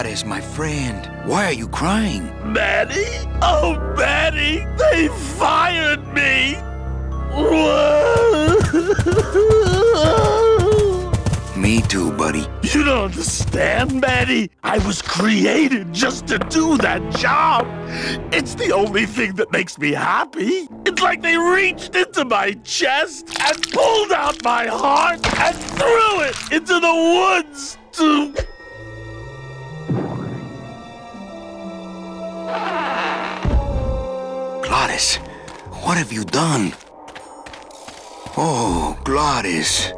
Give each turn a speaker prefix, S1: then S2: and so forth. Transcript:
S1: Glottis, my friend. Why are you crying?
S2: Manny? Oh, Manny! They fired me!
S1: Me too, buddy.
S2: You don't understand, Manny. I was created just to do that job. It's the only thing that makes me happy. It's like they reached into my chest and pulled out my heart and threw it into the woods to.
S1: Glottis, what have you done? Oh, Glottis.